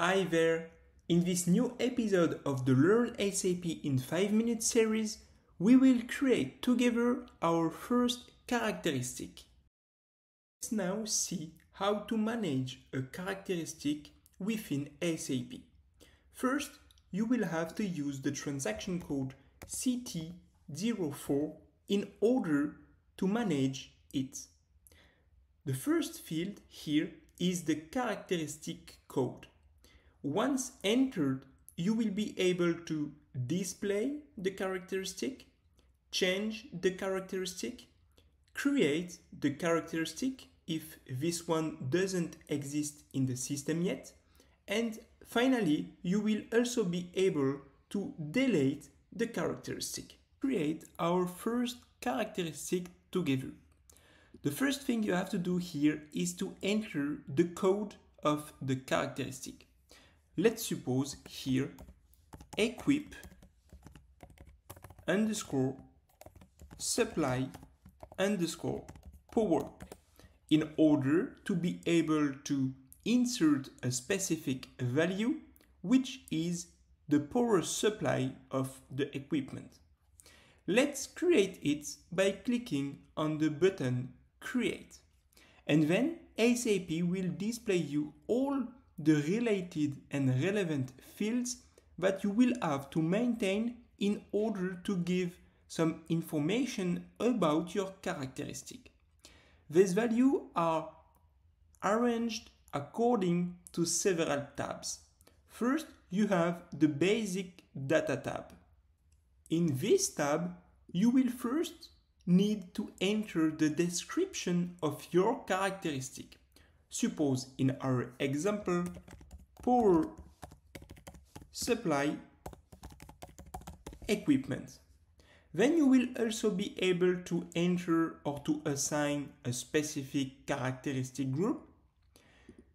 Hi there! In this new episode of the Learn SAP in 5 Minutes series, we will create together our first characteristic. Let's now see how to manage a characteristic within SAP. First, you will have to use the transaction code CT04 in order to manage it. The first field here is the characteristic code. Once entered, you will be able to display the characteristic, change the characteristic, create the characteristic if this one doesn't exist in the system yet, and finally, you will also be able to delete the characteristic. Create our first characteristic together. The first thing you have to do here is to enter the code of the characteristic. Let's suppose here equip underscore supply underscore power in order to be able to insert a specific value which is the power supply of the equipment. Let's create it by clicking on the button create and then SAP will display you all the related and relevant fields that you will have to maintain in order to give some information about your characteristic. These values are arranged according to several tabs. First, you have the basic data tab. In this tab, you will first need to enter the description of your characteristic. Suppose in our example, power supply equipment. Then you will also be able to enter or to assign a specific characteristic group.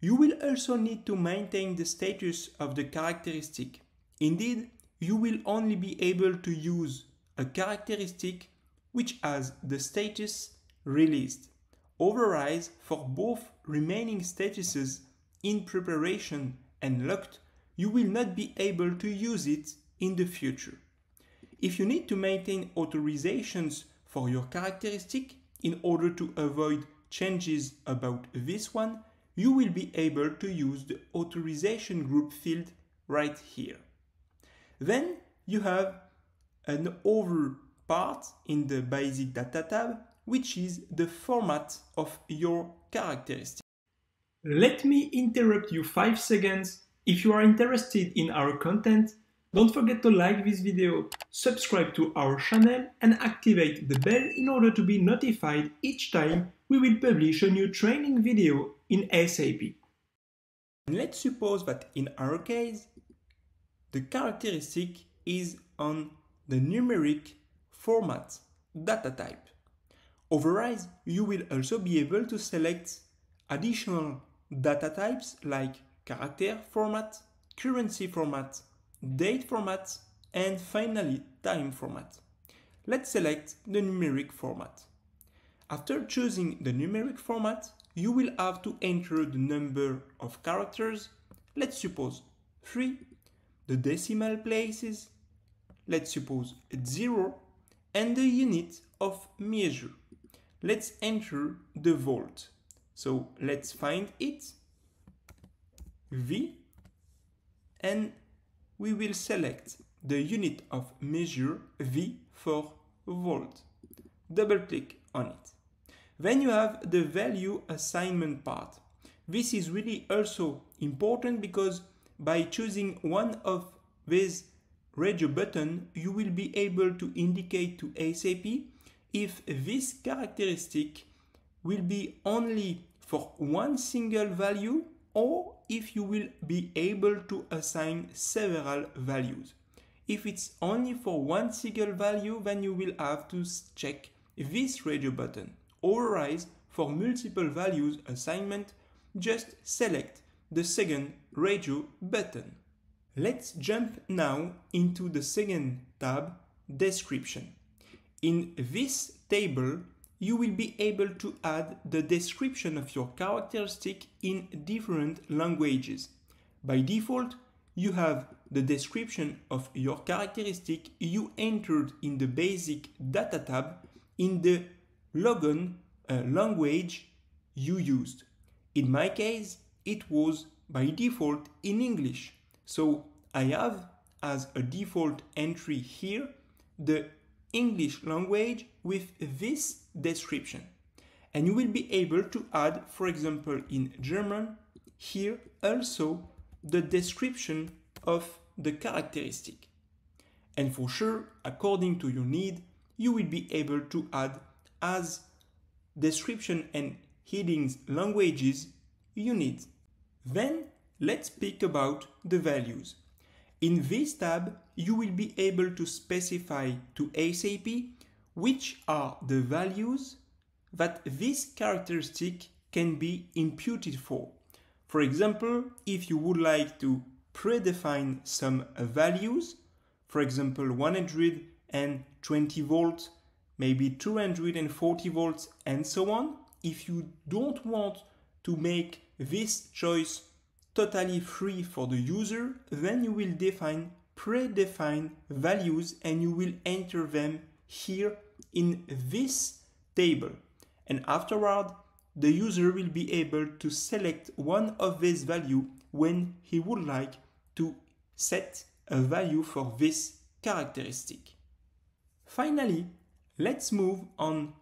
You will also need to maintain the status of the characteristic. Indeed, you will only be able to use a characteristic which has the status released. Overrides for both remaining statuses in preparation and locked, you will not be able to use it in the future. If you need to maintain authorizations for your characteristic in order to avoid changes about this one, you will be able to use the authorization group field right here. Then you have an over part in the basic data tab which is the format of your characteristic. Let me interrupt you 5 seconds. If you are interested in our content, don't forget to like this video, subscribe to our channel and activate the bell in order to be notified each time we will publish a new training video in SAP. Let's suppose that in our case, the characteristic is on the numeric format data type. Otherwise, you will also be able to select additional data types like character format, currency format, date format, and finally time format. Let's select the numeric format. After choosing the numeric format, you will have to enter the number of characters, let's suppose 3, the decimal places, let's suppose 0, and the unit of measure let's enter the volt. So let's find it, V, and we will select the unit of measure V for volt. Double click on it. Then you have the value assignment part. This is really also important because by choosing one of these radio button, you will be able to indicate to SAP if this characteristic will be only for one single value or if you will be able to assign several values. If it's only for one single value, then you will have to check this radio button. Otherwise, for multiple values assignment, just select the second radio button. Let's jump now into the second tab, description. In this table, you will be able to add the description of your characteristic in different languages. By default, you have the description of your characteristic you entered in the basic data tab in the logon uh, language you used. In my case, it was by default in English. So I have as a default entry here the English language with this description. And you will be able to add, for example, in German, here also the description of the characteristic. And for sure, according to your need, you will be able to add as description and headings languages you need. Then let's speak about the values. In this tab, you will be able to specify to SAP which are the values that this characteristic can be imputed for. For example, if you would like to predefine some values, for example 120 volts, maybe 240 volts and so on, if you don't want to make this choice totally free for the user, then you will define predefined values and you will enter them here in this table. And afterward, the user will be able to select one of these values when he would like to set a value for this characteristic. Finally, let's move on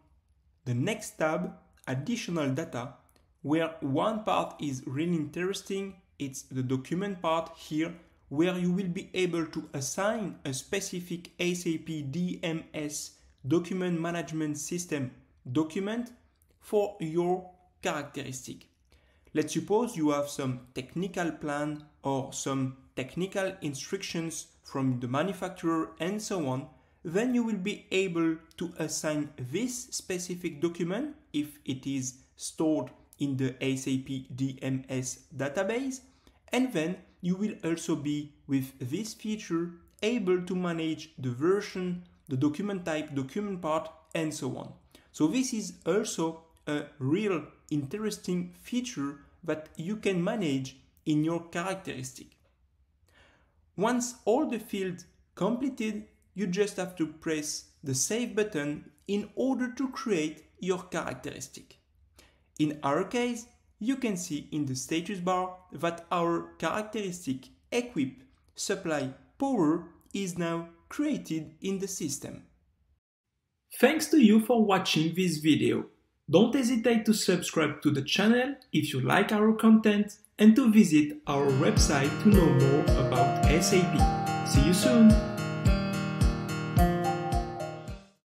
the next tab, additional data, where one part is really interesting. It's the document part here, where you will be able to assign a specific SAP DMS document management system document for your characteristic. Let's suppose you have some technical plan or some technical instructions from the manufacturer and so on, then you will be able to assign this specific document if it is stored in the SAP DMS database and then you will also be with this feature able to manage the version, the document type, document part and so on. So this is also a real interesting feature that you can manage in your characteristic. Once all the fields completed, you just have to press the save button in order to create your characteristic. In our case, you can see in the status bar that our characteristic equip supply power is now created in the system. Thanks to you for watching this video. Don't hesitate to subscribe to the channel if you like our content and to visit our website to know more about SAP. See you soon!